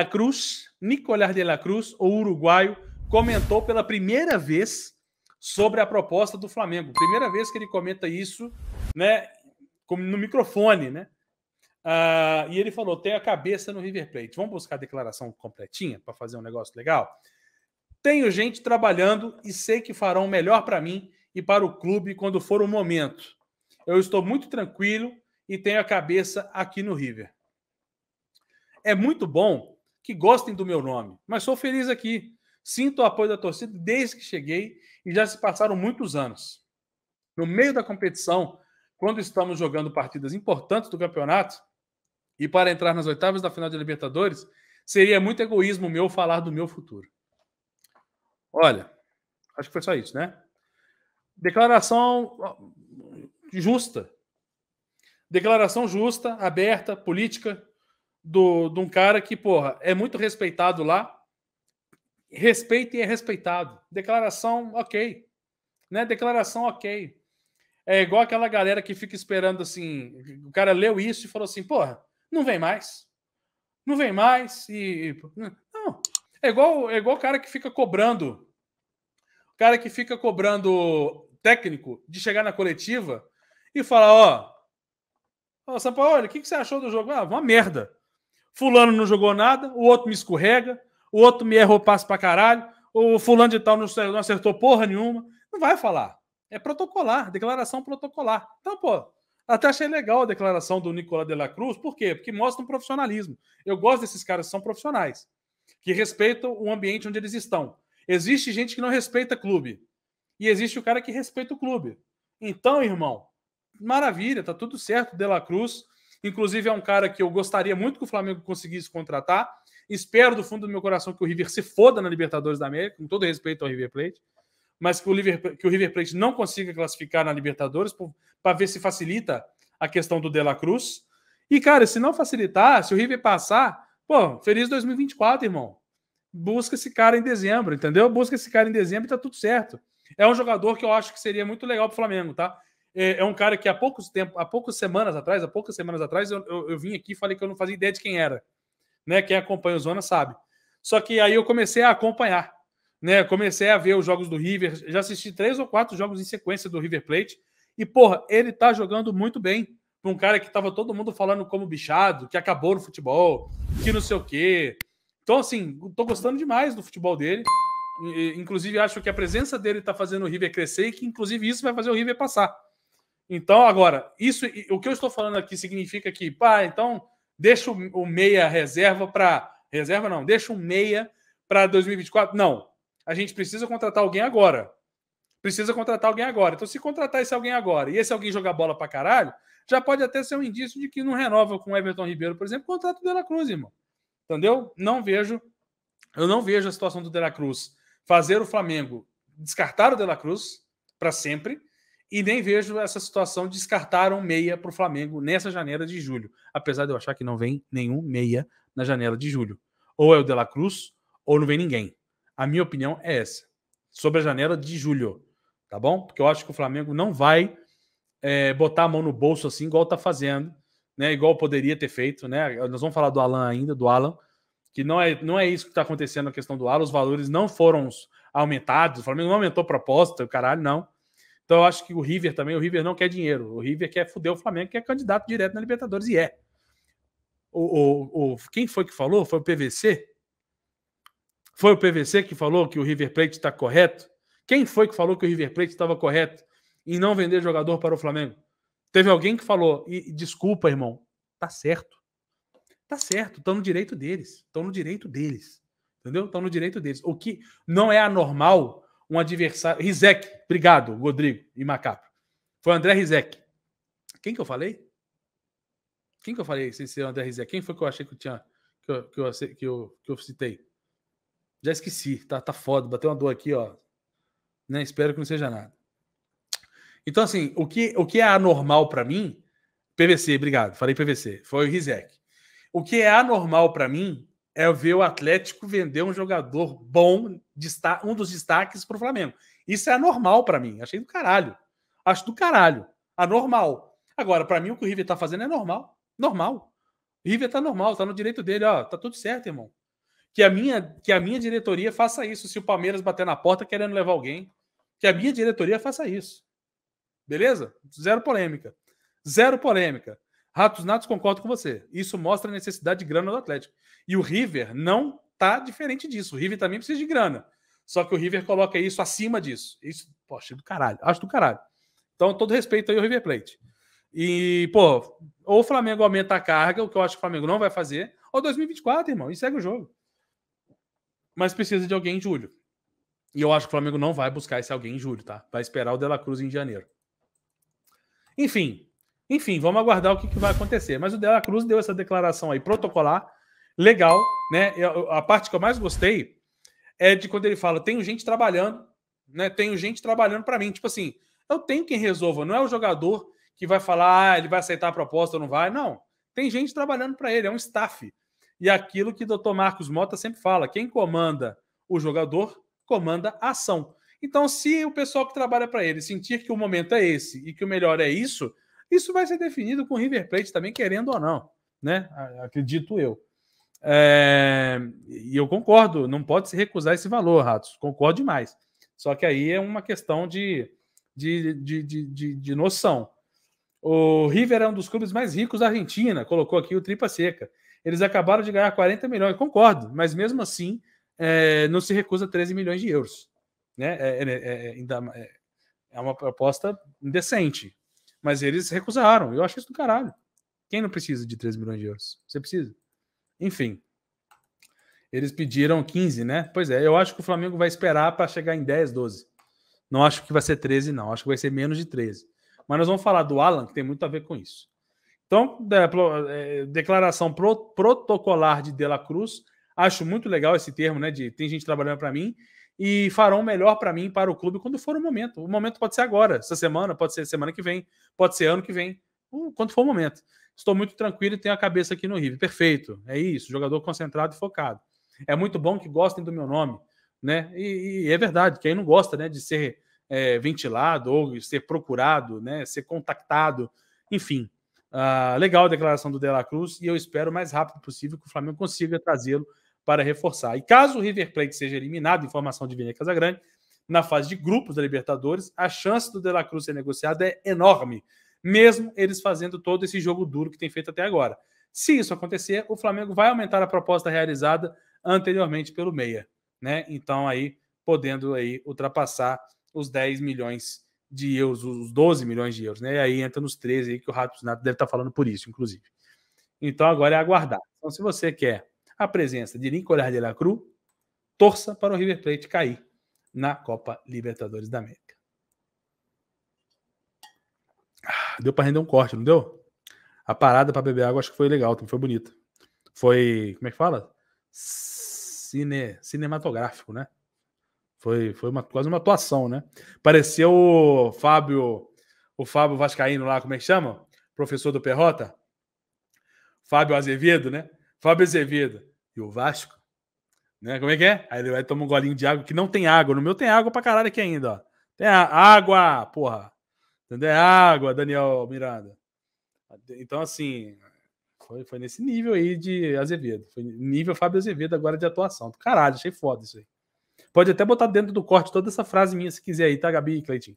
la Cruz, Nicolás de la Cruz, o uruguaio, comentou pela primeira vez sobre a proposta do Flamengo. Primeira vez que ele comenta isso, né, no microfone, né? Uh, e ele falou: tem a cabeça no River Plate. Vamos buscar a declaração completinha para fazer um negócio legal? Tenho gente trabalhando e sei que farão melhor para mim e para o clube quando for o momento. Eu estou muito tranquilo e tenho a cabeça aqui no River. É muito bom que gostem do meu nome, mas sou feliz aqui. Sinto o apoio da torcida desde que cheguei e já se passaram muitos anos. No meio da competição, quando estamos jogando partidas importantes do campeonato e para entrar nas oitavas da final de Libertadores, seria muito egoísmo meu falar do meu futuro. Olha, acho que foi só isso, né? Declaração justa. Declaração justa, aberta, política, do, de um cara que, porra, é muito respeitado lá. Respeito e é respeitado. Declaração, ok. Né? Declaração, ok. É igual aquela galera que fica esperando assim. O cara leu isso e falou assim: porra, não vem mais. Não vem mais. E. Não. É igual, é igual o cara que fica cobrando. O cara que fica cobrando técnico de chegar na coletiva e falar: ó. Ó, São Paulo, o que, que você achou do jogo? Ah, uma merda. Fulano não jogou nada, o outro me escorrega, o outro me errou passo pra caralho, o fulano de tal não acertou porra nenhuma. Não vai falar. É protocolar, declaração protocolar. Então, pô, até achei legal a declaração do Nicolás de la Cruz, por quê? Porque mostra um profissionalismo. Eu gosto desses caras que são profissionais, que respeitam o ambiente onde eles estão. Existe gente que não respeita clube. E existe o cara que respeita o clube. Então, irmão, maravilha, tá tudo certo, De La Cruz. Inclusive, é um cara que eu gostaria muito que o Flamengo conseguisse contratar. Espero do fundo do meu coração que o River se foda na Libertadores da América, com todo respeito ao River Plate, mas que o, River, que o River Plate não consiga classificar na Libertadores para ver se facilita a questão do De La Cruz. E, cara, se não facilitar, se o River passar, pô, feliz 2024, irmão. Busca esse cara em dezembro, entendeu? Busca esse cara em dezembro e tá tudo certo. É um jogador que eu acho que seria muito legal pro Flamengo, tá? É, é, um cara que há poucos tempo, há poucas semanas atrás, há poucas semanas atrás, eu, eu, eu, vim aqui e falei que eu não fazia ideia de quem era. Né? Quem acompanha o Zona sabe. Só que aí eu comecei a acompanhar. Né? Comecei a ver os jogos do River. Já assisti três ou quatro jogos em sequência do River Plate. E, porra, ele tá jogando muito bem. Um cara que tava todo mundo falando como bichado, que acabou no futebol, que não sei o quê. Então, assim, tô gostando demais do futebol dele. Inclusive, acho que a presença dele tá fazendo o River crescer e que, inclusive, isso vai fazer o River passar. Então, agora, isso, o que eu estou falando aqui significa que, pá, então deixa o, meia reserva para. Reserva não, deixa um meia para 2024. Não. A gente precisa contratar alguém agora. Precisa contratar alguém agora. Então, se contratar esse alguém agora e esse alguém jogar bola para caralho, já pode até ser um indício de que não renova com o Everton Ribeiro, por exemplo, o contrato do De La Cruz, irmão. Entendeu? Não vejo. Eu não vejo a situação do De La Cruz fazer o Flamengo descartar o De La Cruz para sempre e nem vejo essa situação de descartar um meia para o Flamengo nessa janela de julho. Apesar de eu achar que não vem nenhum meia na janela de julho. Ou é o De La Cruz, ou não vem ninguém. A minha opinião é essa. Sobre a janela de julho. Tá bom? Porque eu acho que o Flamengo não vai é, botar a mão no bolso assim, igual está fazendo, né? Igual poderia ter feito, né? Nós vamos falar do Alan ainda, do Alan, que não é, não é isso que está acontecendo na questão do Alan. Os valores não foram aumentados, o Flamengo não aumentou a proposta, o caralho, não. Então eu acho que o River também, o River não quer dinheiro. O River quer fuder o Flamengo, que é candidato direto na Libertadores, e é. O, o, o, quem foi que falou? Foi o PVC? Foi o PVC que falou que o River Plate está correto? Quem foi que falou que o River Plate estava correto em não vender jogador para o Flamengo? Teve alguém que falou, e desculpa, irmão, tá certo. Tá certo, estão no direito deles. Estão no direito deles. Entendeu? Estão no direito deles. O que não é anormal um adversário. Rizek, obrigado, Rodrigo e Macapo. Foi André Rizek. Quem que eu falei? Quem que eu falei sem ser André Rizek? Quem foi que eu achei que eu tinha. Que eu, que eu, que eu, que eu citei? Já esqueci, tá, tá foda, bateu uma dor aqui, ó. Né? Espero que não seja nada. Então, assim, o que, o que é anormal para mim, PVC, obrigado, falei PVC, foi o Rizek. O que é anormal para mim é ver o Atlético vender um jogador bom, um dos destaques para o Flamengo. Isso é anormal para mim. Achei do caralho. Acho do caralho. Anormal. Agora, para mim, o que o River está fazendo é normal. Normal. River tá normal, tá no direito dele, ó, tá tudo certo, irmão. Que a minha, que a minha diretoria faça isso. Se o Palmeiras bater na porta querendo levar alguém, que a minha diretoria faça isso. Beleza? Zero polêmica. Zero polêmica. Ratos Natos, concordo com você. Isso mostra a necessidade de grana do Atlético. E o River não tá diferente disso. O River também precisa de grana. Só que o River coloca isso acima disso. Isso, poxa, do caralho. Acho do caralho. Então, todo respeito aí ao River Plate. E, pô, ou o Flamengo aumenta a carga, o que eu acho que o Flamengo não vai fazer, ou 2024, irmão, e segue o jogo. Mas precisa de alguém em julho. E eu acho que o Flamengo não vai buscar esse alguém em julho, tá? Vai esperar o De La Cruz em janeiro. Enfim, enfim, vamos aguardar o que, que vai acontecer. Mas o De La Cruz deu essa declaração aí protocolar, legal, né? A parte que eu mais gostei é de quando ele fala: tenho gente trabalhando, né? Tenho gente trabalhando para mim. Tipo assim, eu tenho quem resolva, não é o jogador que vai falar, ah, ele vai aceitar a proposta ou não vai. Não. Tem gente trabalhando para ele, é um staff. E aquilo que o doutor Marcos Mota sempre fala: quem comanda o jogador, comanda a ação. Então, se o pessoal que trabalha para ele sentir que o momento é esse e que o melhor é isso, isso vai ser definido com o River Plate também, querendo ou não, né? Acredito eu. É... E eu concordo, não pode se recusar esse valor, Ratos. Concordo demais. Só que aí é uma questão de, de, de, de, de noção. O River é um dos clubes mais ricos da Argentina, colocou aqui o Tripa Seca. Eles acabaram de ganhar 40 milhões, concordo, mas mesmo assim é, não se recusa 13 milhões de euros. Né? É, é, é, é uma proposta indecente. Mas eles recusaram. Eu acho isso do caralho. Quem não precisa de 3 milhões de euros? Você precisa. Enfim. Eles pediram 15, né? Pois é, eu acho que o Flamengo vai esperar para chegar em 10, 12. Não acho que vai ser 13, não. Acho que vai ser menos de 13. Mas nós vamos falar do Alan, que tem muito a ver com isso. Então, é, declaração pro, protocolar de De La Cruz. Acho muito legal esse termo, né? De tem gente trabalhando para mim e farão melhor para mim, para o clube, quando for o momento. O momento pode ser agora, essa semana, pode ser semana que vem, pode ser ano que vem, quando for o momento. Estou muito tranquilo e tenho a cabeça aqui no River. Perfeito, é isso, jogador concentrado e focado. É muito bom que gostem do meu nome, né? E, e é verdade, quem não gosta, né, de ser é, ventilado ou ser procurado, né, ser contactado, enfim. Uh, legal a declaração do De La Cruz e eu espero o mais rápido possível que o Flamengo consiga trazê-lo para reforçar. E caso o River Plate seja eliminado, informação de Vini Casagrande, na fase de grupos da Libertadores, a chance do De La Cruz ser negociado é enorme, mesmo eles fazendo todo esse jogo duro que tem feito até agora. Se isso acontecer, o Flamengo vai aumentar a proposta realizada anteriormente pelo Meia, né? Então aí podendo aí ultrapassar os 10 milhões de euros, os 12 milhões de euros, né? E aí entra nos 13 aí que o Rato Nato deve estar falando por isso, inclusive. Então agora é aguardar. Então se você quer a presença de Nicolás de la Cruz, torça para o River Plate cair na Copa Libertadores da América. Ah, deu para render um corte, não deu? A parada para beber água acho que foi legal, foi bonita. Foi, como é que fala? Cine, cinematográfico, né? Foi, foi uma, quase uma atuação, né? Pareceu o Fábio, o Fábio Vascaíno lá, como é que chama? Professor do Perrota? Fábio Azevedo, né? Fábio Azevedo e o Vasco, né? Como é que é? Aí ele vai tomar um golinho de água que não tem água. No meu tem água pra caralho aqui ainda, ó. Tem água, porra. Entendeu? É água, Daniel Miranda. Então, assim, foi, foi nesse nível aí de Azevedo. Foi nível Fábio Azevedo agora de atuação. Caralho, achei foda isso aí. Pode até botar dentro do corte toda essa frase minha se quiser aí, tá, Gabi e Cleitinho?